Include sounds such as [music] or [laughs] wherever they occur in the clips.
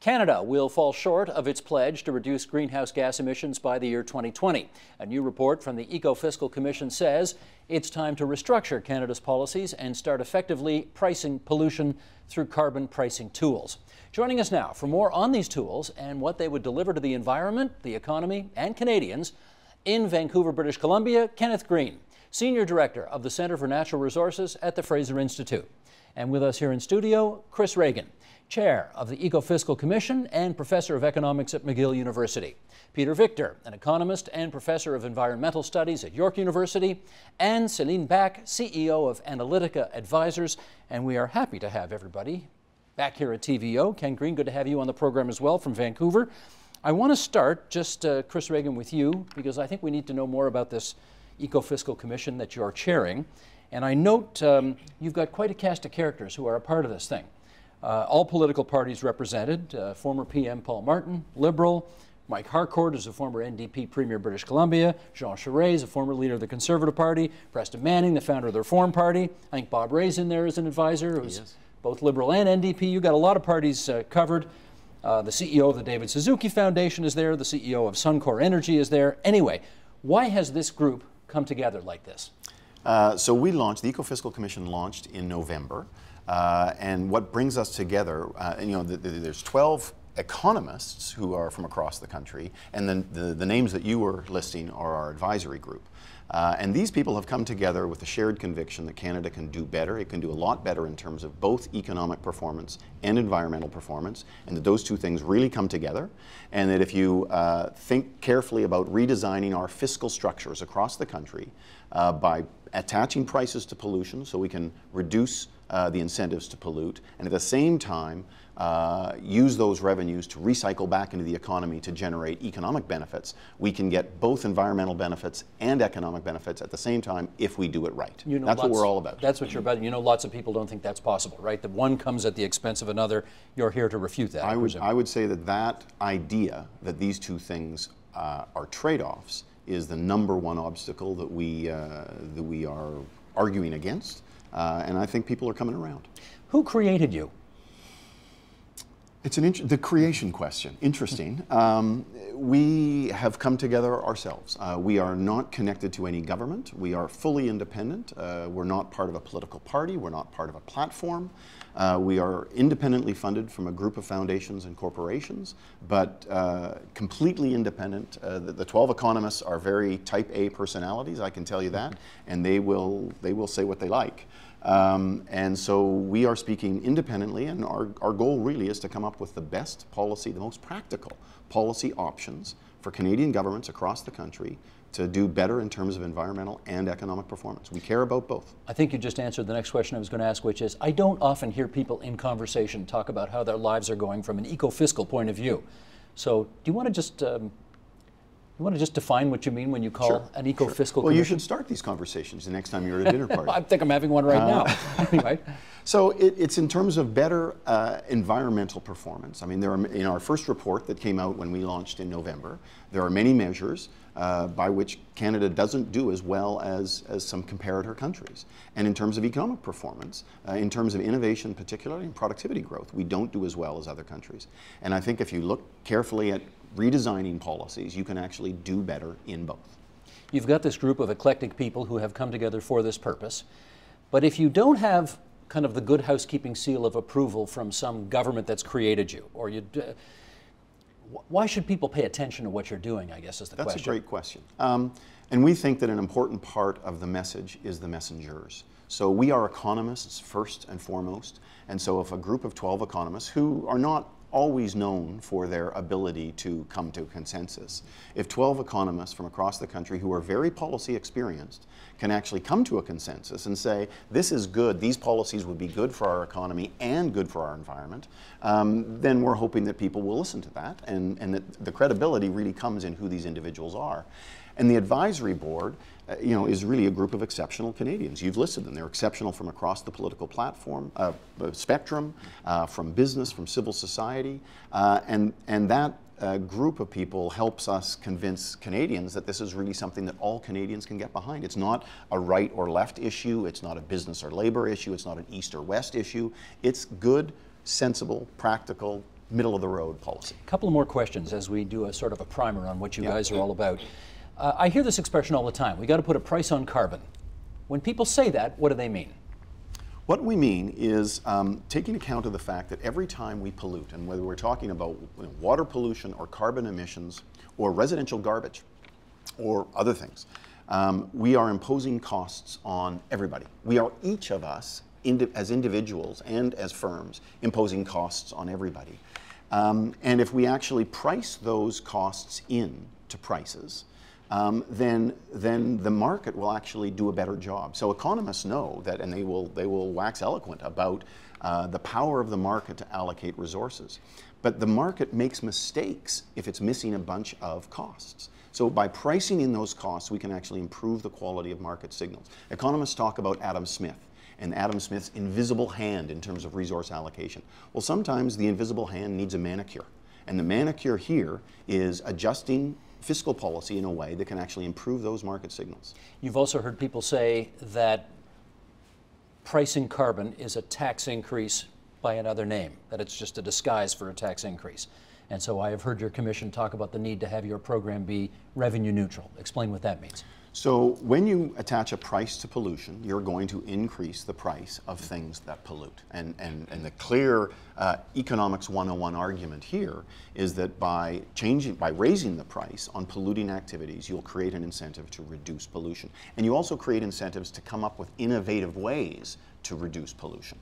Canada will fall short of its pledge to reduce greenhouse gas emissions by the year 2020. A new report from the Eco-Fiscal Commission says it's time to restructure Canada's policies and start effectively pricing pollution through carbon pricing tools. Joining us now for more on these tools and what they would deliver to the environment, the economy, and Canadians, in Vancouver, British Columbia, Kenneth Green, Senior Director of the Centre for Natural Resources at the Fraser Institute. And with us here in studio, Chris Ragan, Chair of the Eco-Fiscal Commission and Professor of Economics at McGill University. Peter Victor, an economist and Professor of Environmental Studies at York University, and Celine Bak, CEO of Analytica Advisors. And we are happy to have everybody back here at TVO. Ken Green, good to have you on the program as well from Vancouver. I want to start, just uh, Chris Ragan, with you, because I think we need to know more about this Eco-Fiscal Commission that you're chairing. And I note um, you've got quite a cast of characters who are a part of this thing. Uh, all political parties represented, uh, former PM Paul Martin, Liberal, Mike Harcourt is a former NDP Premier British Columbia, Jean Charest is a former leader of the Conservative Party, Preston Manning, the founder of the Reform Party. I think Bob Rae's in there as an advisor, who's both Liberal and NDP. You've got a lot of parties uh, covered. Uh, the CEO of the David Suzuki Foundation is there, the CEO of Suncor Energy is there. Anyway, why has this group come together like this? Uh, so we launched, the Eco-Fiscal Commission launched in November. Uh, and what brings us together, uh, you know, the, the, there's 12 economists who are from across the country, and then the, the names that you were listing are our advisory group. Uh, and these people have come together with a shared conviction that Canada can do better. It can do a lot better in terms of both economic performance and environmental performance, and that those two things really come together. And that if you uh, think carefully about redesigning our fiscal structures across the country uh, by attaching prices to pollution so we can reduce uh, the incentives to pollute, and at the same time, uh, use those revenues to recycle back into the economy to generate economic benefits, we can get both environmental benefits and economic benefits at the same time if we do it right. You know, that's lots, what we're all about. That's what you're about. You know, lots of people don't think that's possible, right? That one comes at the expense of another. You're here to refute that. I, I would, I would say that that idea that these two things uh, are trade-offs is the number one obstacle that we, uh, that we are arguing against. Uh, and I think people are coming around. Who created you? It's an the creation question. Interesting. Um, we have come together ourselves. Uh, we are not connected to any government. We are fully independent. Uh, we're not part of a political party. We're not part of a platform. Uh, we are independently funded from a group of foundations and corporations, but uh, completely independent. Uh, the, the, 12 economists are very type A personalities, I can tell you that, and they will, they will say what they like. Um, and so we are speaking independently, and our, our goal really is to come up with the best policy, the most practical policy options for Canadian governments across the country to do better in terms of environmental and economic performance. We care about both. I think you just answered the next question I was going to ask, which is I don't often hear people in conversation talk about how their lives are going from an eco-fiscal point of view. So do you want to just um, you want to just define what you mean when you call sure, an eco-fiscal sure. Well, you should start these conversations the next time you're at a dinner [laughs] party. I think I'm having one right uh, [laughs] now. anyway. [laughs] So it, it's in terms of better uh, environmental performance. I mean, there are, in our first report that came out when we launched in November, there are many measures uh, by which Canada doesn't do as well as, as some comparator countries. And in terms of economic performance, uh, in terms of innovation, particularly in productivity growth, we don't do as well as other countries. And I think if you look carefully at redesigning policies, you can actually do better in both. You've got this group of eclectic people who have come together for this purpose. But if you don't have kind of the good housekeeping seal of approval from some government that's created you, or you, uh, why should people pay attention to what you're doing? I guess is the that's question. That's a great question. Um, and we think that an important part of the message is the messengers. So we are economists first and foremost. And so if a group of 12 economists who are not always known for their ability to come to consensus. If 12 economists from across the country who are very policy experienced can actually come to a consensus and say, this is good, these policies would be good for our economy and good for our environment, um, then we're hoping that people will listen to that and, and that the credibility really comes in who these individuals are. And the advisory board, you know, is really a group of exceptional Canadians. You've listed them. They're exceptional from across the political platform, uh, uh spectrum, uh, from business, from civil society, uh, and, and that uh, group of people helps us convince Canadians that this is really something that all Canadians can get behind. It's not a right or left issue. It's not a business or labor issue. It's not an east or west issue. It's good, sensible, practical, middle of the road policy. A couple more questions as we do a sort of a primer on what you yeah. guys are all about. Uh, I hear this expression all the time. We got to put a price on carbon. When people say that, what do they mean? What we mean is um, taking account of the fact that every time we pollute, and whether we're talking about you know, water pollution or carbon emissions or residential garbage or other things, um, we are imposing costs on everybody. We are each of us, indi as individuals and as firms, imposing costs on everybody. Um, and if we actually price those costs in to prices, um, then, then the market will actually do a better job. So economists know that, and they will, they will wax eloquent about uh, the power of the market to allocate resources. But the market makes mistakes if it's missing a bunch of costs. So by pricing in those costs, we can actually improve the quality of market signals. Economists talk about Adam Smith and Adam Smith's invisible hand in terms of resource allocation. Well, sometimes the invisible hand needs a manicure. And the manicure here is adjusting fiscal policy in a way that can actually improve those market signals. You've also heard people say that pricing carbon is a tax increase by another name, that it's just a disguise for a tax increase. And so I have heard your commission talk about the need to have your program be revenue neutral. Explain what that means. So when you attach a price to pollution, you're going to increase the price of things that pollute. And, and, and the clear uh, economics 101 argument here is that by changing, by raising the price on polluting activities, you'll create an incentive to reduce pollution. And you also create incentives to come up with innovative ways to reduce pollution.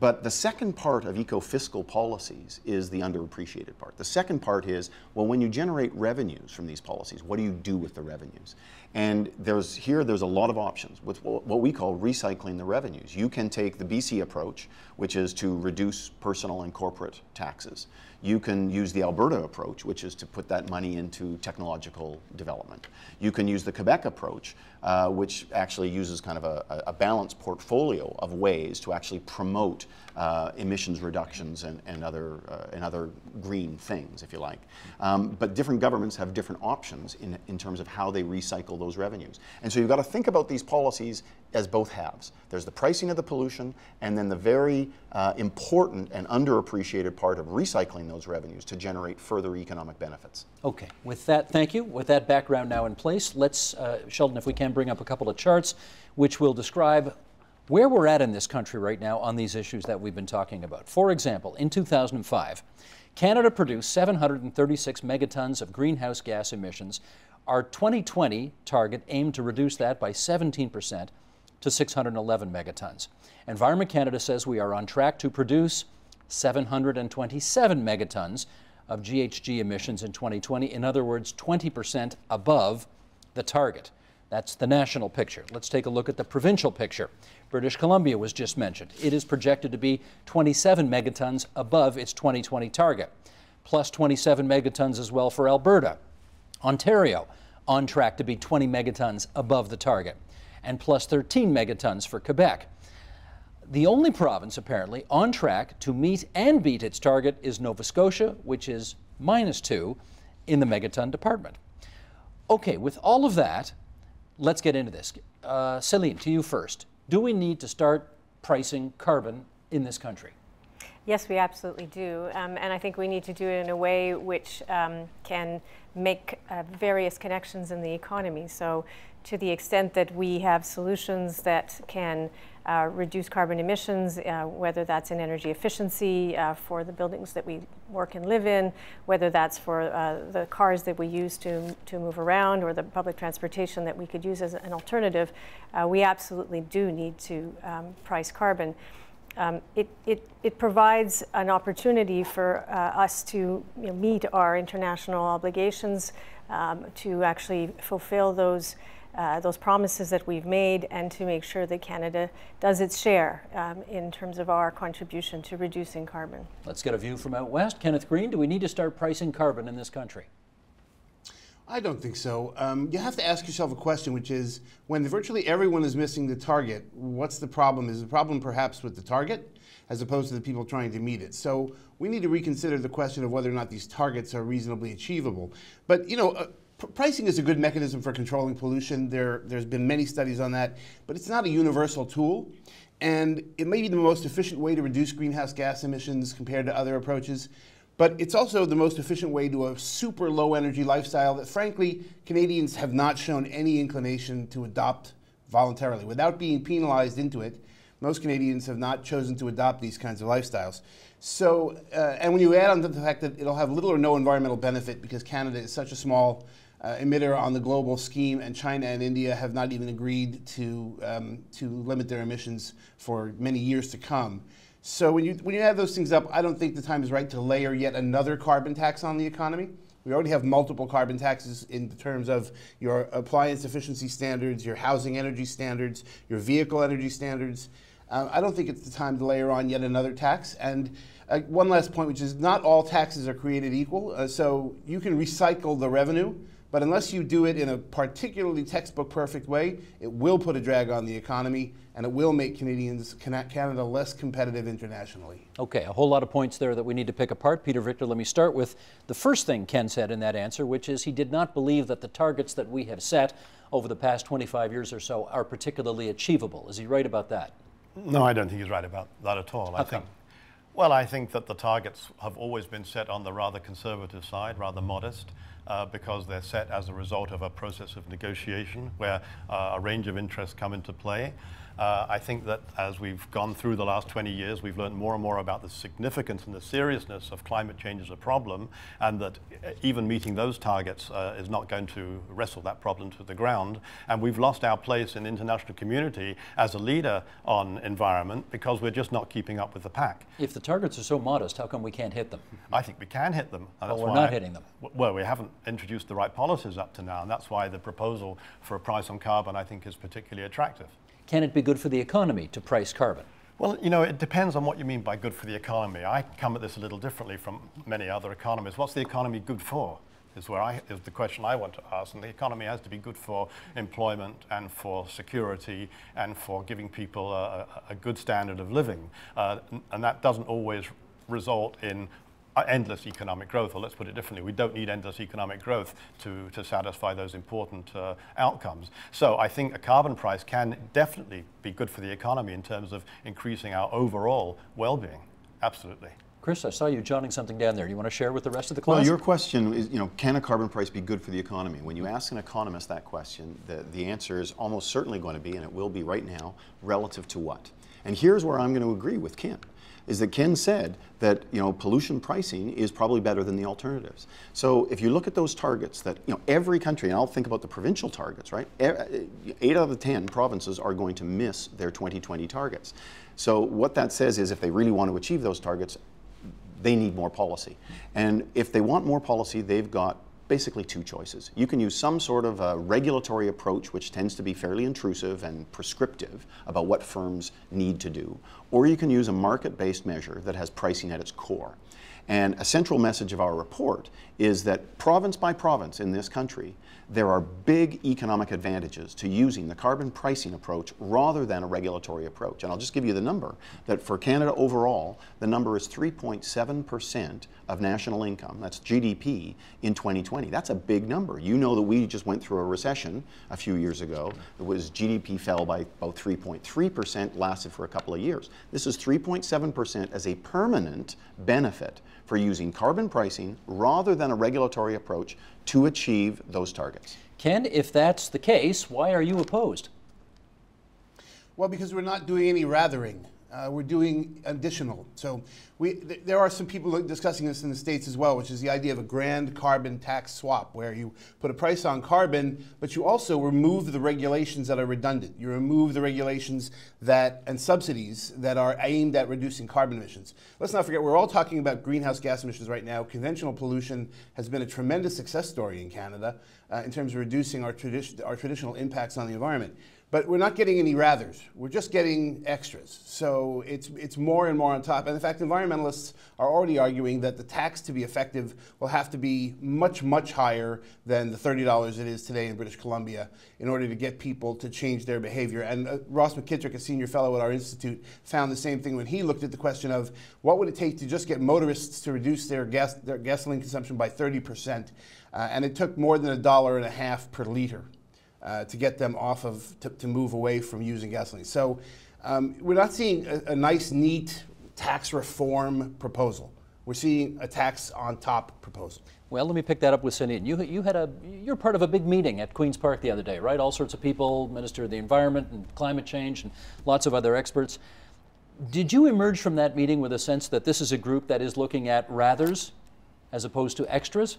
But the second part of eco-fiscal policies is the underappreciated part. The second part is, well, when you generate revenues from these policies, what do you do with the revenues? And there's here there's a lot of options with what we call recycling the revenues. You can take the BC approach, which is to reduce personal and corporate taxes. You can use the Alberta approach, which is to put that money into technological development. You can use the Quebec approach, uh, which actually uses kind of a, a, balanced portfolio of ways to actually promote uh, emissions reductions and, and, other, uh, and other green things, if you like. Um, but different governments have different options in, in terms of how they recycle those revenues. And so you've got to think about these policies as both halves. There's the pricing of the pollution, and then the very uh, important and underappreciated part of recycling those revenues to generate further economic benefits. Okay, with that, thank you. With that background now in place, let's, uh, Sheldon, if we can bring up a couple of charts which will describe where we're at in this country right now on these issues that we've been talking about. For example, in 2005, Canada produced 736 megatons of greenhouse gas emissions. Our 2020 target aimed to reduce that by 17 percent to 611 megatons. Environment Canada says we are on track to produce 727 megatons of GHG emissions in 2020. In other words, 20% above the target. That's the national picture. Let's take a look at the provincial picture. British Columbia was just mentioned. It is projected to be 27 megatons above its 2020 target, plus 27 megatons as well for Alberta. Ontario, on track to be 20 megatons above the target and plus 13 megatons for Quebec. The only province, apparently, on track to meet and beat its target is Nova Scotia, which is minus two in the megaton department. Okay, with all of that, let's get into this. Uh, Celine, to you first. Do we need to start pricing carbon in this country? Yes, we absolutely do. Um, and I think we need to do it in a way which um, can make uh, various connections in the economy. So to the extent that we have solutions that can uh, reduce carbon emissions, uh, whether that's in energy efficiency uh, for the buildings that we work and live in, whether that's for uh, the cars that we use to, to move around or the public transportation that we could use as an alternative, uh, we absolutely do need to um, price carbon. Um, it, it, it, provides an opportunity for uh, us to you know, meet our international obligations, um, to actually fulfill those uh, those promises that we've made and to make sure that Canada does its share um, in terms of our contribution to reducing carbon. Let's get a view from out west. Kenneth Green, do we need to start pricing carbon in this country? I don't think so. Um, you have to ask yourself a question, which is when virtually everyone is missing the target, what's the problem? Is the problem perhaps with the target as opposed to the people trying to meet it? So we need to reconsider the question of whether or not these targets are reasonably achievable. But, you know, uh, pricing is a good mechanism for controlling pollution. There, there's been many studies on that, but it's not a universal tool. And it may be the most efficient way to reduce greenhouse gas emissions compared to other approaches. but it's also the most efficient way to a super low energy lifestyle that, frankly, Canadians have not shown any inclination to adopt voluntarily. Without being penalized into it, most Canadians have not chosen to adopt these kinds of lifestyles. So, uh, and when you add on to the fact that it'll have little or no environmental benefit because Canada is such a small uh, emitter on the global scheme, and China and India have not even agreed to, um, to limit their emissions for many years to come. So when you, when you add those things up, I don't think the time is right to layer yet another carbon tax on the economy. We already have multiple carbon taxes in terms of your appliance efficiency standards, your housing energy standards, your vehicle energy standards. Uh, I don't think it's the time to layer on yet another tax. And uh, one last point, which is not all taxes are created equal. Uh, so you can recycle the revenue, but unless you do it in a particularly textbook perfect way, it will put a drag on the economy and it will make Canadians, Canada less competitive internationally. Okay, a whole lot of points there that we need to pick apart. Peter Victor, let me start with the first thing Ken said in that answer, which is he did not believe that the targets that we have set over the past 25 years or so are particularly achievable. Is he right about that? No, I don't think he's right about that at all. How I think, well, I think that the targets have always been set on the rather conservative side, rather modest, uh, because they're set as a result of a process of negotiation where uh, a range of interests come into play. Uh, I think that as we've gone through the last 20 years, we've learned more and more about the significance and the seriousness of climate change as a problem, and that uh, even meeting those targets uh, is not going to wrestle that problem to the ground. And we've lost our place in the international community as a leader on environment because we're just not keeping up with the pack. If the targets are so modest, how come we can't hit them? I think we can hit them. Well, we're not hitting them. Well, we haven't introduced the right policies up to now, and that's why the proposal for a price on carbon, I think, is particularly attractive. Can it be good for the economy to price carbon? Well, you know, it depends on what you mean by good for the economy. I come at this a little differently from many other economists. What's the economy good for? Is where I is the question I want to ask. And the economy has to be good for employment and for security and for giving people a, a good standard of living. Uh, and that doesn't always result in endless economic growth, or let's put it differently, we don't need endless economic growth to, to satisfy those important uh, outcomes. So I think a carbon price can definitely be good for the economy in terms of increasing our overall well-being. Absolutely. Chris, I saw you jotting something down there. Do you want to share with the rest of the class? Well, your question is, you know, can a carbon price be good for the economy? When you ask an economist that question, the, the answer is almost certainly going to be, and it will be right now, relative to what? And here's where I'm going to agree with Ken is that Ken said that you know pollution pricing is probably better than the alternatives. So if you look at those targets that you know every country, and I'll think about the provincial targets, right? Eight out of the ten provinces are going to miss their 2020 targets. So what that says is if they really want to achieve those targets, they need more policy. And if they want more policy, they've got basically two choices. You can use some sort of a regulatory approach, which tends to be fairly intrusive and prescriptive about what firms need to do, or you can use a market-based measure that has pricing at its core. And a central message of our report is that province by province in this country, there are big economic advantages to using the carbon pricing approach rather than a regulatory approach. And I'll just give you the number that for Canada overall, the number is 3.7% of national income, that's GDP, in 2020. That's a big number. You know that we just went through a recession a few years ago. It was GDP fell by about 3.3%, lasted for a couple of years. This is 3.7% as a permanent benefit for using carbon pricing rather than a regulatory approach to achieve those targets. Ken, if that's the case, why are you opposed? Well, because we're not doing any rathering. Uh, we're doing additional. So we, th there are some people discussing this in the States as well, which is the idea of a grand carbon tax swap, where you put a price on carbon, but you also remove the regulations that are redundant. You remove the regulations that and subsidies that are aimed at reducing carbon emissions. Let's not forget, we're all talking about greenhouse gas emissions right now. Conventional pollution has been a tremendous success story in Canada uh, in terms of reducing our, tradi our traditional impacts on the environment. But we're not getting any rathers. We're just getting extras. So it's, it's more and more on top. And in fact, environmentalists are already arguing that the tax to be effective will have to be much, much higher than the $30 it is today in British Columbia in order to get people to change their behavior. And uh, Ross McKitrick, a senior fellow at our institute, found the same thing when he looked at the question of what would it take to just get motorists to reduce their, gas, their gasoline consumption by 30%. Uh, and it took more than a dollar and a half per liter uh, to get them off of, to, to, move away from using gasoline. So um, we're not seeing a, a, nice, neat tax reform proposal. we're seeing a tax on top proposal. Well, let me pick that up with Cindy. You, you had a, you're part of a big meeting at Queen's Park the other day, right? All sorts of people, Minister of the Environment and Climate Change, and lots of other experts. Did you emerge from that meeting with a sense that this is a group that is looking at rathers as opposed to extras?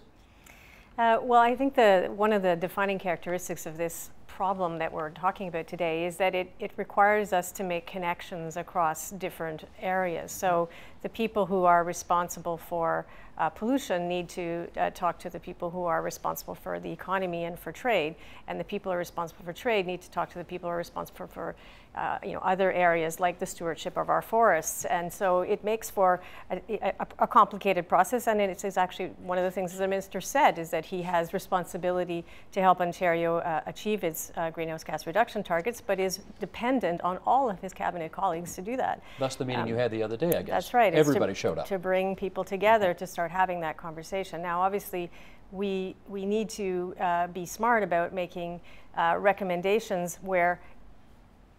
Uh, well, I think the one of the defining characteristics of this problem that we're talking about today is that it, it requires us to make connections across different areas. So the people who are responsible for uh, pollution need to uh, talk to the people who are responsible for the economy and for trade, and the people who are responsible for trade need to talk to the people who are responsible for, uh, you know, other areas like the stewardship of our forests. And so it makes for a, a, a, complicated process, and it's, it's actually one of the things the minister said is that he has responsibility to help Ontario uh, achieve its uh, greenhouse gas reduction targets, but is dependent on all of his cabinet colleagues to do that. That's the meeting um, you had the other day, I guess. That's right. Everybody to, showed up. To bring people together to start having that conversation. Now, obviously, we, we need to uh, be smart about making uh, recommendations where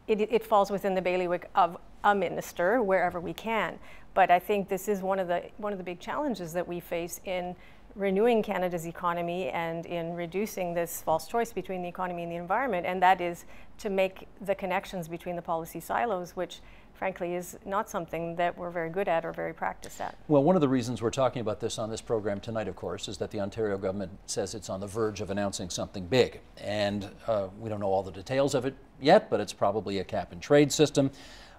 it, it falls within the bailiwick of a minister wherever we can. But I think this is one of the one of the big challenges that we face in renewing Canada's economy and in reducing this false choice between the economy and the environment, and that is to make the connections between the policy silos, which frankly is not something that we're very good at or very practiced at. Well, one of the reasons we're talking about this on this program tonight, of course, is that the Ontario government says it's on the verge of announcing something big. And uh, we don't know all the details of it yet, but it's probably a cap and trade system.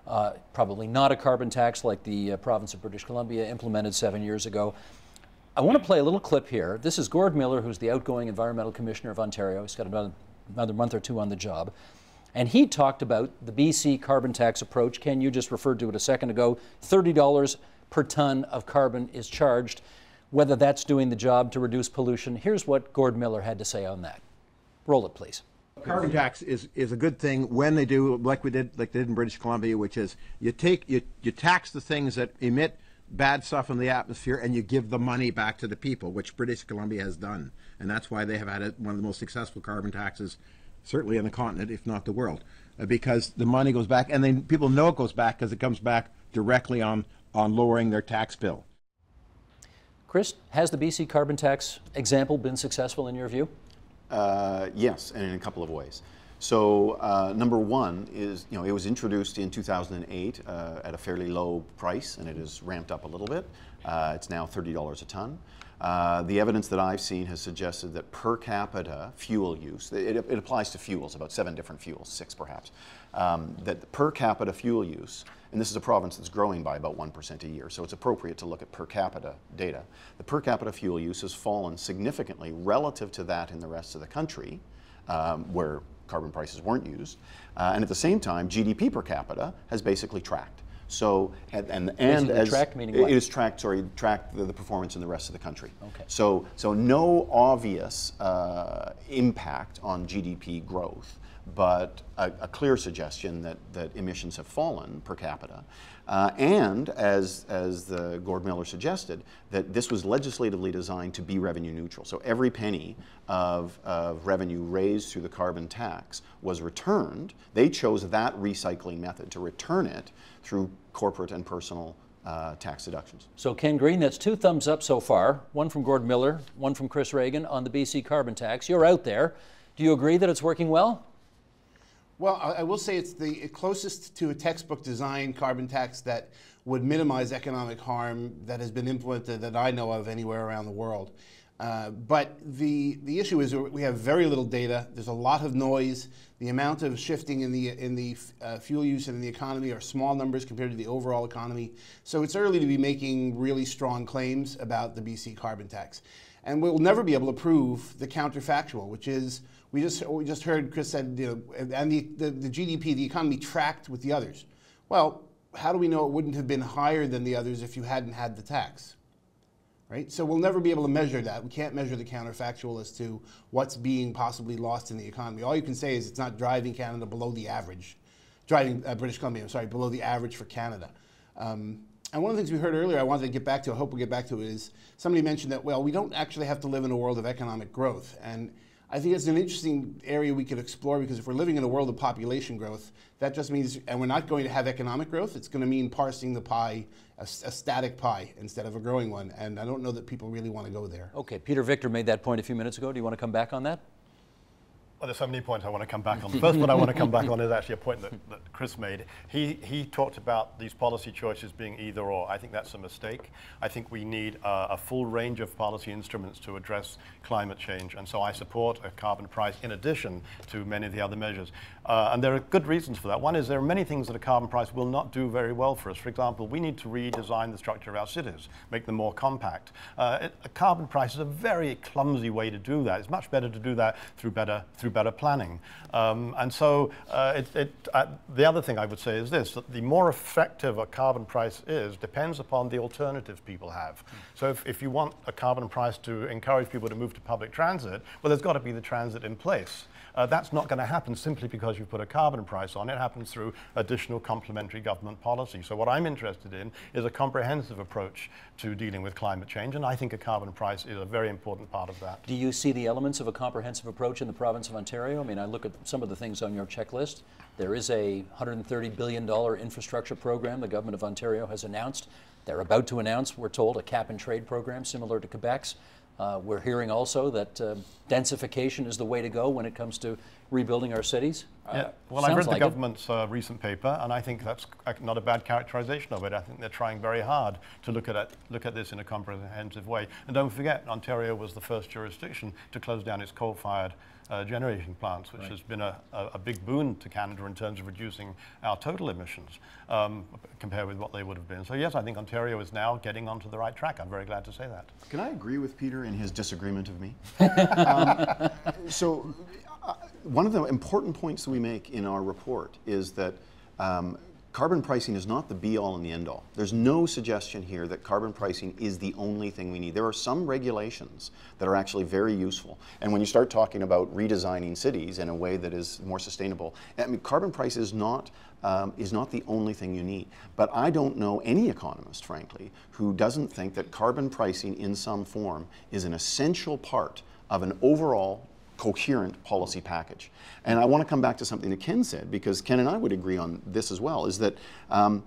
Uh, probably not a carbon tax like the uh, province of British Columbia implemented seven years ago. I want to play a little clip here. This is Gord Miller, who's the outgoing Environmental Commissioner of Ontario. He's got another, another month or two on the job. And he talked about the BC carbon tax approach. Ken, you just referred to it a second ago. $30 per ton of carbon is charged, whether that's doing the job to reduce pollution. Here's what Gord Miller had to say on that. Roll it, please. Carbon tax is, is a good thing when they do like we did like they did in British Columbia, which is you take you, you tax the things that emit bad stuff in the atmosphere and you give the money back to the people, which British Columbia has done, and that's why they have had one of the most successful carbon taxes certainly on the continent, if not the world, uh, because the money goes back, and then people know it goes back because it comes back directly on, on lowering their tax bill. Chris, has the BC carbon tax example been successful in your view? Uh, yes, and in a couple of ways. So uh, number one is, you know, it was introduced in 2008 uh, at a fairly low price, and it has ramped up a little bit. Uh, it's now $30 a ton. Uh, the evidence that I've seen has suggested that per capita fuel use, it, it applies to fuels, about seven different fuels, six perhaps, um, that per capita fuel use, and this is a province that's growing by about 1% a year, so it's appropriate to look at per capita data. The per capita fuel use has fallen significantly relative to that in the rest of the country, um, where carbon prices weren't used. Uh, and at the same time, GDP per capita has basically tracked. So and and, and as tracked meaning it is tracked. Sorry, tracked the, the, performance in the rest of the country. Okay. So so no obvious uh, impact on GDP growth, but a, a, clear suggestion that that emissions have fallen per capita, uh, and as as the Gord Miller suggested, that this was legislatively designed to be revenue neutral. So every penny of, of revenue raised through the carbon tax was returned. They chose that recycling method to return it through corporate and personal uh, tax deductions. So Ken Green, that's two thumbs up so far, one from Gord Miller, one from Chris Ragan on the BC carbon tax. You're out there. Do you agree that it's working well? Well, I will say it's the closest to a textbook design carbon tax that would minimize economic harm that has been implemented that I know of anywhere around the world. Uh, but the, the issue is we have very little data. There's a lot of noise. The amount of shifting in the, in the uh, fuel use and in the economy are small numbers compared to the overall economy. So it's early to be making really strong claims about the BC carbon tax. And we'll never be able to prove the counterfactual, which is we just, we just heard Chris said, you know, and the, the, the GDP, the economy tracked with the others. Well, how do we know it wouldn't have been higher than the others if you hadn't had the tax? right? So we'll never be able to measure that. We can't measure the counterfactual as to what's being possibly lost in the economy. All you can say is it's not driving Canada below the average, driving uh, British Columbia, I'm sorry, below the average for Canada. Um, and one of the things we heard earlier, I wanted to get back to, I hope we'll get back to is somebody mentioned that, well, we don't actually have to live in a world of economic growth. And I think it's an interesting area we could explore because if we're living in a world of population growth, that just means, and we're not going to have economic growth, it's going to mean parsing the pie, a, a static pie instead of a growing one. And I don't know that people really want to go there. Okay, Peter Victor made that point a few minutes ago. Do you want to come back on that? Well, there's so many points I want to come back on. The first one I want to come back on is actually a point that, that Chris made. He, he talked about these policy choices being either or. I think that's a mistake. I think we need uh, a full range of policy instruments to address climate change. And so I support a carbon price in addition to many of the other measures. Uh, and there are good reasons for that. One is there are many things that a carbon price will not do very well for us. For example, we need to redesign the structure of our cities, make them more compact. Uh, it, a carbon price is a very clumsy way to do that. It's much better to do that through better, through better planning. Um, and so uh, it, it, uh, the other thing I would say is this, that the more effective a carbon price is depends upon the alternatives people have. Mm. So if, if you want a carbon price to encourage people to move to public transit, well, there's got to be the transit in place. Uh, that's not going to happen simply because you put a carbon price on. It happens through additional complementary government policy. So what I'm interested in is a comprehensive approach to dealing with climate change, and I think a carbon price is a very important part of that. Do you see the elements of a comprehensive approach in the province of Ontario? I mean, I look at some of the things on your checklist. There is a $130 billion infrastructure program the government of Ontario has announced. They're about to announce, we're told, a cap and trade program similar to Quebec's. Uh, we're hearing also that uh, densification is the way to go when it comes to rebuilding our cities. Uh, yeah. Well, I've read like the government's uh, recent paper, and I think that's not a bad characterization of it. I think they're trying very hard to look at it, look at this in a comprehensive way. And don't forget, Ontario was the first jurisdiction to close down its coal-fired uh, generation plants, which right. has been a, a, a, big boon to Canada in terms of reducing our total emissions um, compared with what they would have been. So yes, I think Ontario is now getting onto the right track. I'm very glad to say that. Can I agree with Peter in his disagreement of me? [laughs] um, so uh, one of the important points that we make in our report is that um, Carbon pricing is not the be all and the end all. There's no suggestion here that carbon pricing is the only thing we need. There are some regulations that are actually very useful. And when you start talking about redesigning cities in a way that is more sustainable, I mean, carbon price is not, um, is not the only thing you need. But I don't know any economist, frankly, who doesn't think that carbon pricing in some form is an essential part of an overall coherent policy package. And I want to come back to something that Ken said, because Ken and I would agree on this as well, is that um,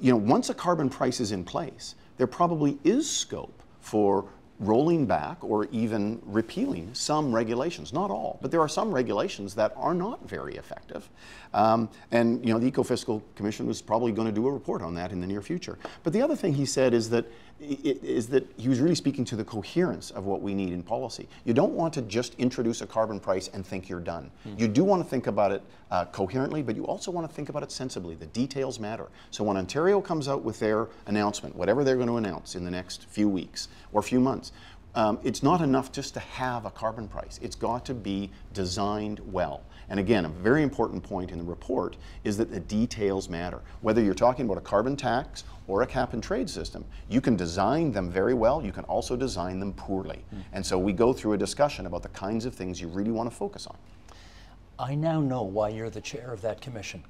you know, once a carbon price is in place, there probably is scope for rolling back or even repealing some regulations. Not all, but there are some regulations that are not very effective. Um, and you know, the Ecofiscal Commission was probably going to do a report on that in the near future. But the other thing he said is that is that he was really speaking to the coherence of what we need in policy. You don't want to just introduce a carbon price and think you're done. Mm. You do want to think about it uh, coherently, but you also want to think about it sensibly. The details matter. So when Ontario comes out with their announcement, whatever they're going to announce in the next few weeks or few months, um, it's not enough just to have a carbon price. It's got to be designed well. And again, a very important point in the report is that the details matter. Whether you're talking about a carbon tax or a cap and trade system, you can design them very well, you can also design them poorly. Mm. And so we go through a discussion about the kinds of things you really want to focus on. I now know why you're the chair of that commission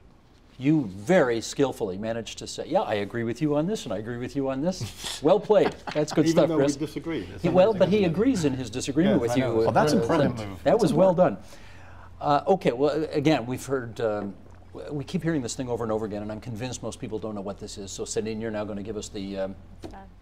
you very skillfully managed to say, "Yeah, I agree with you on this, and I agree with you on this." [laughs] well played. That's good Even stuff, though Chris. We disagree. He, well, but he agrees in his disagreement yes, with you. Well, that's uh, impressive. That, that was well done. Uh, okay. Well, again, we've heard. Um, we keep hearing this thing over and over again, and I'm convinced most people don't know what this is. So, Cindy, you're now going to give us the um,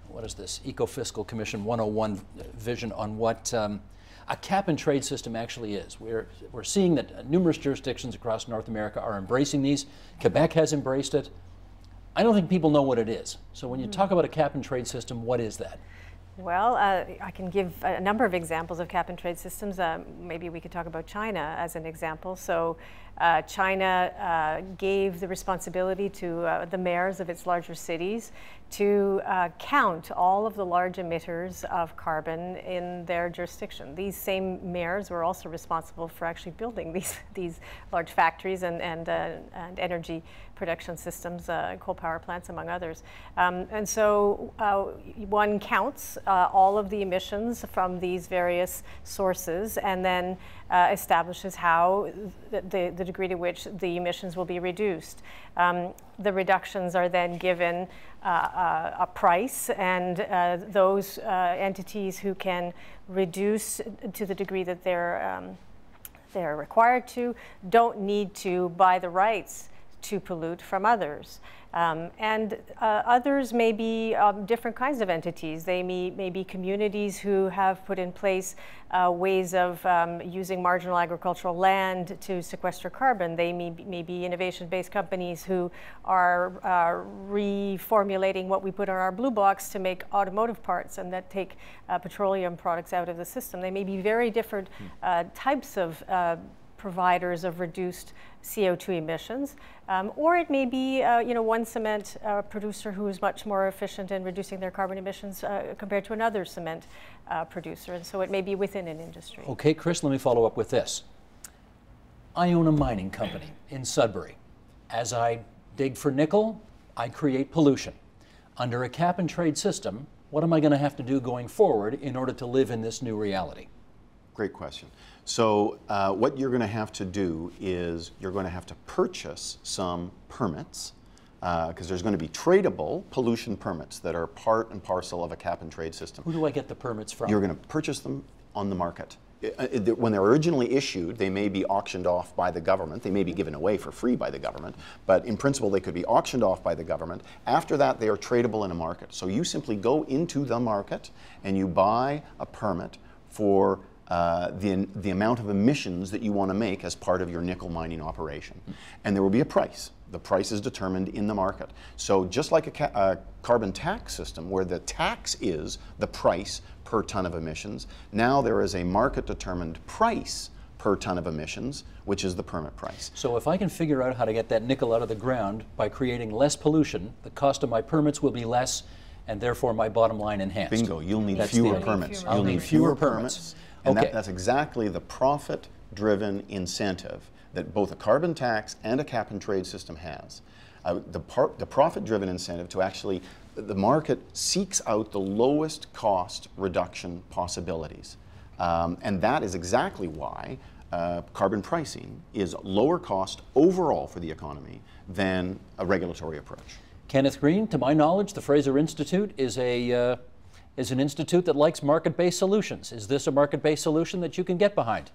what is this Ecofiscal Commission 101 vision on what um, a cap and trade system actually is. We're, we're seeing that numerous jurisdictions across North America are embracing these. Quebec has embraced it. I don't think people know what it is. So when you mm. talk about a cap and trade system, what is that? Well, uh, I can give a number of examples of cap and trade systems. Um, maybe we could talk about China as an example. So uh, China uh, gave the responsibility to uh, the mayors of its larger cities to uh, count all of the large emitters of carbon in their jurisdiction. These same mayors were also responsible for actually building [laughs] these, these large factories and, and, uh, and energy production systems, coal power plants, among others. Um, and so one counts all of the emissions from these various sources and then uh, establishes how the, the, degree to which the emissions will be reduced. Um, the reductions are then given uh, uh, a price, and uh, those uh, entities who can reduce to the degree that they're um, they're required to don't need to buy the rights to pollute from others. Um, and uh, others may be um, different kinds of entities. They may, may be communities who have put in place uh, ways of um, using marginal agricultural land to sequester carbon. They may be, may be innovation-based companies who are uh, reformulating what we put on our blue box to make automotive parts and that take uh, petroleum products out of the system. They may be very different uh, types of uh, providers of reduced CO2 emissions, um, or it may be uh, you know one cement uh, producer who is much more efficient in reducing their carbon emissions uh, compared to another cement uh, producer, and so it may be within an industry. Okay, Chris, let me follow up with this. I own a mining company [clears throat] in Sudbury. As I dig for nickel, I create pollution. Under a cap and trade system, what am I going to have to do going forward in order to live in this new reality? Great question. So uh, what you're going to have to do is you're going to have to purchase some permits because uh, there's going to be tradable pollution permits that are part and parcel of a cap and trade system. Who do I get the permits from? You're going to purchase them on the market. When they're originally issued, they may be auctioned off by the government. They may be given away for free by the government, but in principle, they could be auctioned off by the government. After that, they are tradable in a market. So you simply go into the market and you buy a permit for uh, the, the amount of emissions that you want to make as part of your nickel mining operation. And there will be a price. The price is determined in the market. So just like a, a carbon tax system where the tax is the price per ton of emissions, now there is a market determined price per ton of emissions, which is the permit price. So if I can figure out how to get that nickel out of the ground by creating less pollution, the cost of my permits will be less and therefore my bottom line enhanced. Bingo, you'll need That's fewer permits. You'll need fewer permits. And okay. that, that's exactly the profit driven incentive that both a carbon tax and a cap and trade system has. Uh, the, the profit driven incentive to actually, the market seeks out the lowest cost reduction possibilities. Um, and that is exactly why uh, carbon pricing is lower cost overall for the economy than a regulatory approach. Kenneth Green, to my knowledge, the Fraser Institute is a uh, is an institute that likes market-based solutions. Is this a market-based solution that you can get behind?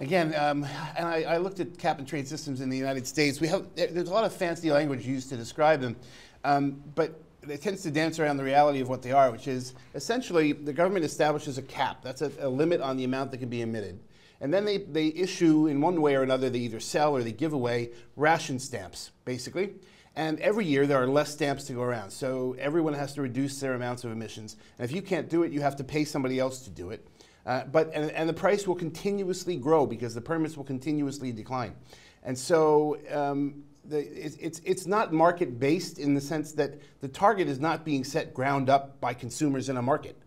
Again, um, and I, I, looked at cap and trade systems in the United States. We have there's a lot of fancy language used to describe them, um, but it tends to dance around the reality of what they are, which is essentially the government establishes a cap. That's a, a limit on the amount that can be emitted. And then they, they issue, in one way or another, they either sell or they give away ration stamps, basically. And every year there are less stamps to go around. So everyone has to reduce their amounts of emissions. And if you can't do it, you have to pay somebody else to do it. Uh, but and, and, the price will continuously grow because the permits will continuously decline. And so um, the, it's, it's, it's not market based in the sense that the target is not being set ground up by consumers in a market.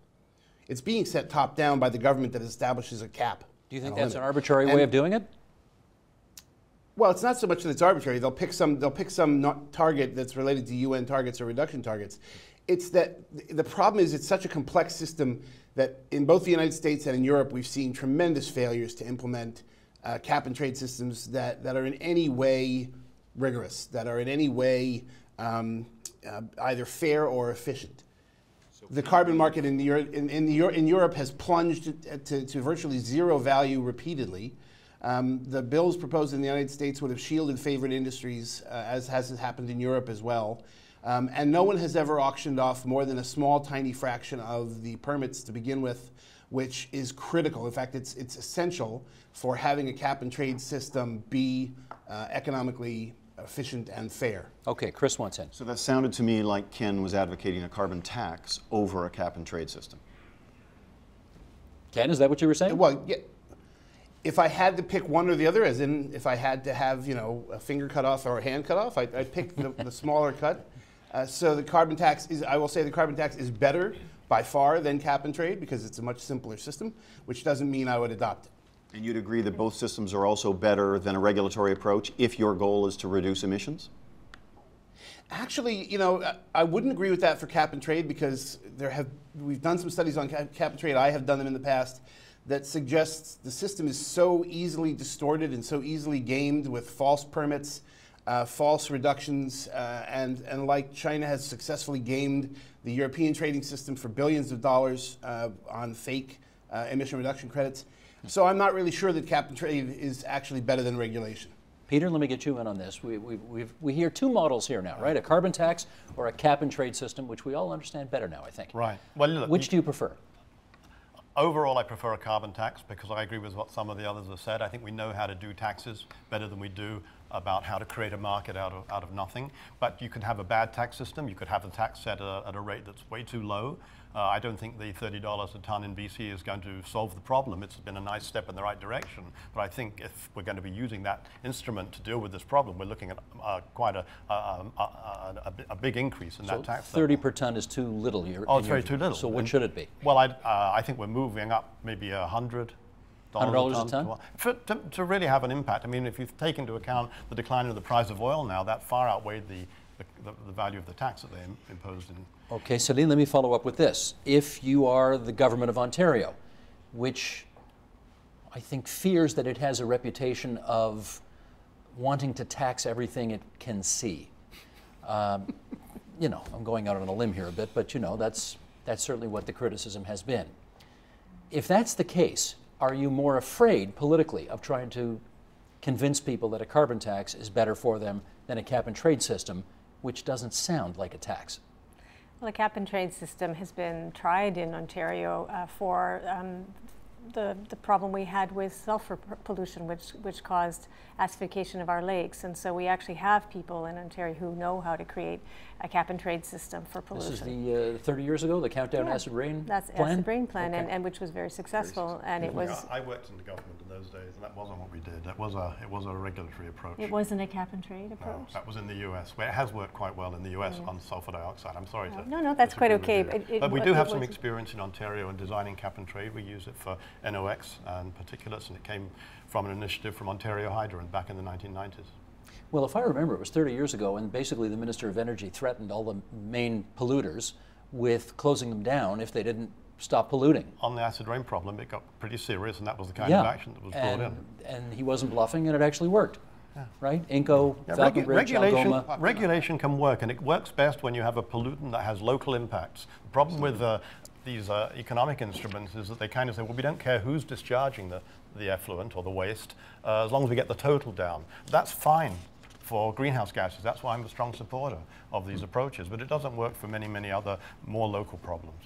It's being set top down by the government that establishes a cap. Do you think that's limit. an arbitrary and way of doing it? Well, it's not so much that it's arbitrary. They'll pick some. They'll pick some target that's related to UN targets or reduction targets. It's that the problem is it's such a complex system that in both the United States and in Europe we've seen tremendous failures to implement uh, cap and trade systems that, that are in any way rigorous, that are in any way um, uh, either fair or efficient. the carbon market in, the, in, in, the, in Europe has plunged to, to, to virtually zero value repeatedly. Um, the bills proposed in the United States would have shielded favorite industries, uh, as has happened in Europe as well. Um, and no one has ever auctioned off more than a small, tiny fraction of the permits to begin with, which is critical. In fact, it's, it's essential for having a cap and trade system be uh, economically efficient and fair. Okay, Chris wants in. So that sounded to me like Ken was advocating a carbon tax over a cap and trade system. Ken, is that what you were saying? Well, yeah, if I had to pick one or the other, as in if I had to have you know a finger cut off or a hand cut off, I'd, I'd pick the, [laughs] the, smaller cut. Uh, so the carbon tax is, I will say, the carbon tax is better by far than cap and trade because it's a much simpler system, which doesn't mean I would adopt it. And you'd agree that both systems are also better than a regulatory approach if your goal is to reduce emissions? Actually, you know, I wouldn't agree with that for cap and trade because there have we've done some studies on cap and trade. I have done them in the past that suggests the system is so easily distorted and so easily gamed with false permits, uh, false reductions, uh, and, and like China has successfully gamed the European trading system for billions of dollars uh, on fake uh, emission reduction credits. So I'm not really sure that cap and trade is actually better than regulation. Peter, let me get you in on this. We, we, we've, we hear two models here now, right? A carbon tax or a cap and trade system, which we all understand better now, I think. Right. Well, look, Which do you prefer? Overall, I prefer a carbon tax because I agree with what some of the others have said. I think we know how to do taxes better than we do about how to create a market out of, out of nothing. But you could have a bad tax system. You could have the tax set at a, at a rate that's way too low. Uh, I don't think the $30 a ton in BC is going to solve the problem. It's been a nice step in the right direction. But I think if we're going to be using that instrument to deal with this problem, we're looking at uh, quite a, a, a, a, big increase in So that tax. 30 level. per ton is too little. You're, Oh, it's very too little. So what And- should it be? Well, I, uh, I think we're moving up maybe a hundred. $100 a ton? to- For, to, to really have an impact. I mean, if you take into account the decline in the price of oil now, that far outweighed the, the, the value of the tax that they im- imposed in. Okay, Celine, let me follow up with this. If you are the government of Ontario, which I think fears that it has a reputation of wanting to tax everything it can see, um, you know, I'm going out on a limb here a bit, but you know, that's, that's certainly what the criticism has been. If that's the case, are you more afraid politically of trying to convince people that a carbon tax is better for them than a cap and trade system, which doesn't sound like a tax? Well, the cap and trade system has been tried in Ontario uh, for um, the, the problem we had with sulfur pollution, which, which caused acidification of our lakes. And so we actually have people in Ontario who know how to create a cap and trade system for pollution. This is the uh, 30 years ago, the countdown Yeah, acid rain That's plan? acid rain plan, and, Okay. and which was very successful. And it was I worked in the government in those days, and that wasn't what we did. That was a, it was a regulatory approach. it wasn't a cap and trade No, approach. that was in the US, where it has worked quite well in the US on sulfur dioxide. I'm sorry to. No, no, that's quite okay, but it- but we do have some experience in Ontario in designing cap and trade. We use it for NOx and particulates, and it came from an initiative from Ontario Hydro back in the 1990s. Well, if I remember, it was 30 years ago, and basically the Minister of Energy threatened all the main polluters with closing them down if they didn't stop polluting. On the acid rain problem, it got pretty serious, and that was the kind of action that was brought and, in. and he wasn't bluffing, and it actually worked. Yeah. Right? Inco, Yeah, regu- Bridge, regulation, Algoma. regulation can work, and it works best when you have a pollutant that has local impacts. The problem with uh, these uh, economic instruments is that they kind of say, well, we don't care who's discharging the, the effluent or the waste, uh, as long as we get the total down. That's fine for greenhouse gases. That's why I'm a strong supporter of these approaches, but it doesn't work for many, many other more local problems.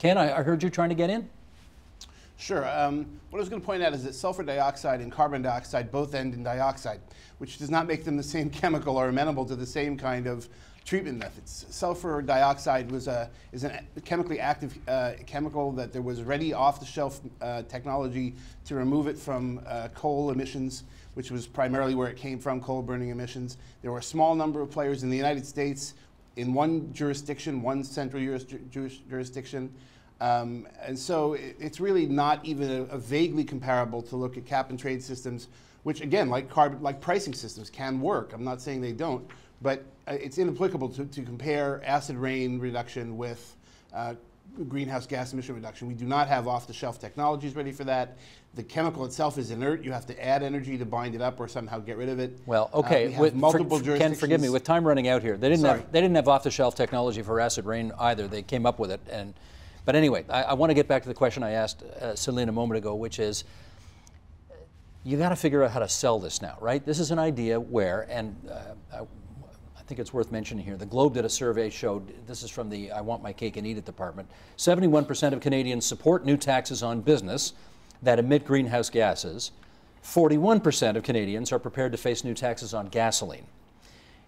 Ken, I, I heard you trying to get in? Sure. Um, what I was going to point out is that sulfur dioxide and carbon dioxide both end in dioxide, which does not make them the same [laughs] chemical or amenable to the same kind of treatment methods. Sulfur dioxide was a, is a chemically active uh, chemical that there was ready off-the-shelf uh, technology to remove it from uh, coal emissions, which was primarily where it came from, coal burning emissions. There were a small number of players in the United States in one jurisdiction, one central juris, jurisdiction. Um, and so it, it's really not even a, a vaguely comparable to look at cap and trade systems, which again, like carbon, like pricing systems, can work. I'm not saying they don't, but uh, it's inapplicable to, to compare acid rain reduction with uh, greenhouse gas emission reduction. We do not have off-the-shelf technologies ready for that. The chemical itself is inert. You have to add energy to bind it up or somehow get rid of it. Well, Uh, okay. we have with- for- multiple Ken, jurisdictions. forgive me. With time running out here, they didn't Sorry. have they didn't have off-the-shelf technology for acid rain either. They came up with it, and but anyway, I, I want to get back to the question I asked uh, Celine a moment ago, which is, you got to figure out how to sell this now, right? This is an idea where, and uh, I think it's worth mentioning here. The Globe did a survey showed this is from the I Want My Cake and Eat It department. 71% of Canadians support new taxes on business that emit greenhouse gases. 41% of Canadians are prepared to face new taxes on gasoline.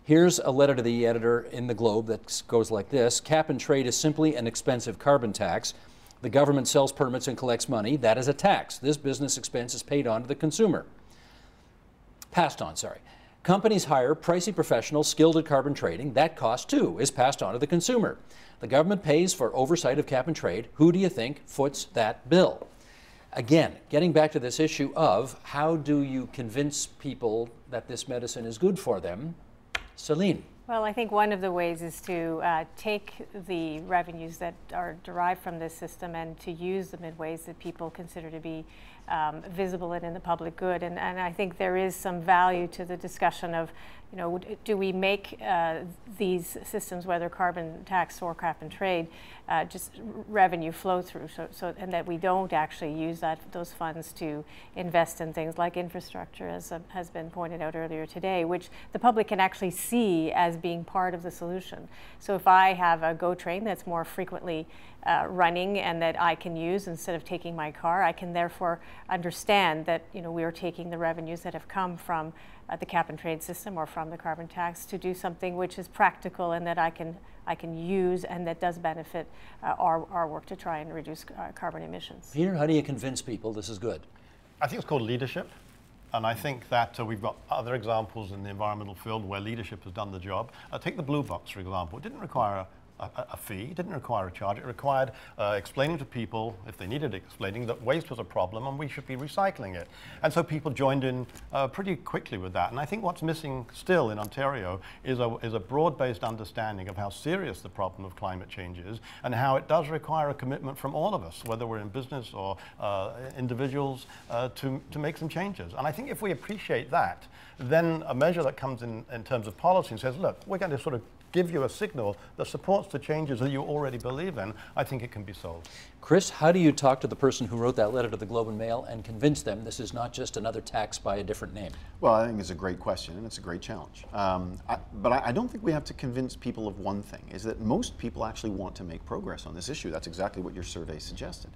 Here's a letter to the editor in the Globe that goes like this Cap and trade is simply an expensive carbon tax. The government sells permits and collects money. That is a tax. This business expense is paid on to the consumer. Passed on, sorry. Companies hire pricey professionals skilled at carbon trading. That cost, too, is passed on to the consumer. The government pays for oversight of cap and trade. Who do you think foots that bill? Again, getting back to this issue of how do you convince people that this medicine is good for them? Celine. Well, I think one of the ways is to uh, take the revenues that are derived from this system and to use them in ways that people consider to be um, visible and in the public good. And, and I think there is some value to the discussion of, you know, do we make uh, these systems, whether carbon tax or cap and trade, uh, just revenue flow through, so, so and that we don't actually use that those funds to invest in things like infrastructure, as uh, has been pointed out earlier today, which the public can actually see as being part of the solution. So if I have a GO train that's more frequently uh, running and that I can use instead of taking my car, I can therefore understand that you know we are taking the revenues that have come from uh, the cap and trade system or from the carbon tax to do something which is practical and that I can I can use and that does benefit uh, our, our work to try and reduce uh, carbon emissions. Peter, how do you convince people this is good? I think it's called leadership. And I think that uh, we've got other examples in the environmental field where leadership has done the job. Uh, take the blue box, for example. It didn't require a a, a, fee. It didn't require a charge. It required uh, explaining to people, if they needed explaining, that waste was a problem and we should be recycling it. And so people joined in uh, pretty quickly with that. And I think what's missing still in Ontario is a, is a broad-based understanding of how serious the problem of climate change is and how it does require a commitment from all of us, whether we're in business or uh, individuals, uh, to, to make some changes. And I think if we appreciate that, then a measure that comes in, in terms of policy and says, look, we're going to sort of give you a signal that supports the changes that you already believe in, I think it can be solved. Chris, how do you talk to the person who wrote that letter to the Globe and Mail and convince them this is not just another tax by a different name? Well, I think it's a great question and it's a great challenge. Um, I, but I, I, don't think we have to convince people of one thing, is that most people actually want to make progress on this issue. That's exactly what your survey suggested.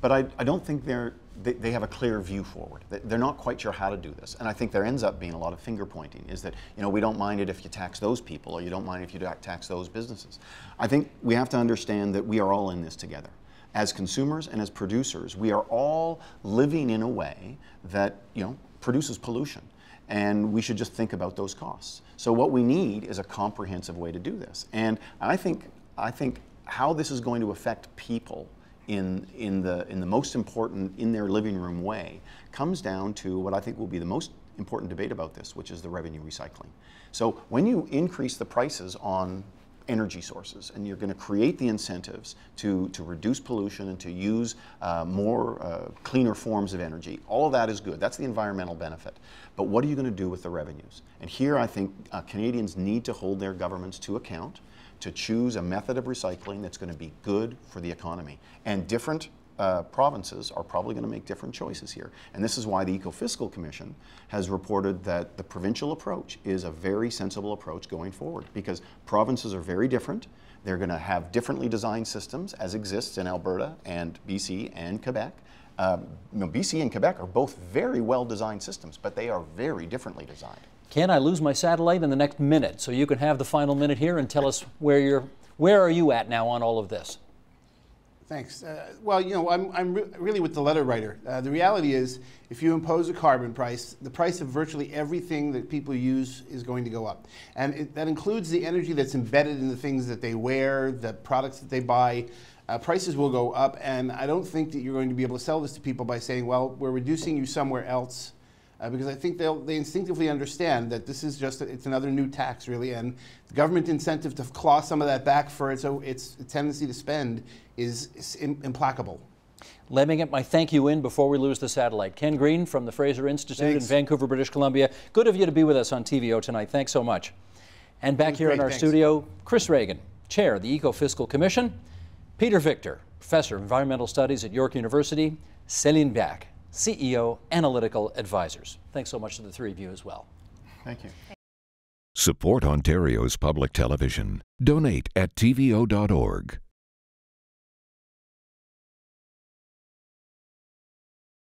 But I, I don't think they're, they, they, have a clear view forward. They're not quite sure how to do this. And I think there ends up being a lot of finger pointing is that, you know, we don't mind it if you tax those people or you don't mind if you tax those businesses. I think we have to understand that we are all in this together. As consumers and as producers, we are all living in a way that, you know, produces pollution. And we should just think about those costs. So what we need is a comprehensive way to do this. And I think, I think how this is going to affect people in, in, the, in the most important, in their living room way, comes down to what I think will be the most important debate about this, which is the revenue recycling. So when you increase the prices on energy sources and you're going to create the incentives to, to reduce pollution and to use uh, more uh, cleaner forms of energy, all of that is good. That's the environmental benefit. But what are you going to do with the revenues? And here I think uh, Canadians need to hold their governments to account to choose a method of recycling that's going to be good for the economy. And different uh, provinces are probably going to make different choices here. And this is why the Ecofiscal Commission has reported that the provincial approach is a very sensible approach going forward because provinces are very different. They're going to have differently designed systems as exists in Alberta and BC and Quebec. Uh, you know, BC and Quebec are both very well designed systems, but they are very differently designed. Can I lose my satellite in the next minute? So you can have the final minute here and tell us where you're, where are you at now on all of this? Thanks. Uh, well, you know, I'm, I'm re really with the letter writer. Uh, the reality is, if you impose a carbon price, the price of virtually everything that people use is going to go up. And it, that includes the energy that's embedded in the things that they wear, the products that they buy. Uh, prices will go up, and I don't think that you're going to be able to sell this to people by saying, well, we're reducing you somewhere else uh, because I think they'll, they instinctively understand that this is just, a, it's another new tax really, and the government incentive to claw some of that back for its, its tendency to spend is, is implacable. Let me get my thank you in before we lose the satellite. Ken Green from the Fraser Institute Thanks. in Vancouver, British Columbia. Good of you to be with us on TVO tonight. Thanks so much. And back here great, in our thanks. studio, Chris Ragan, Chair of the Eco-Fiscal Commission, Peter Victor, Professor of Environmental Studies at York University, Céline Bak, CEO Analytica Advisors. Thanks so much to the three of you as well. Thank you. Support Ontario's public television. Donate at tvo.org.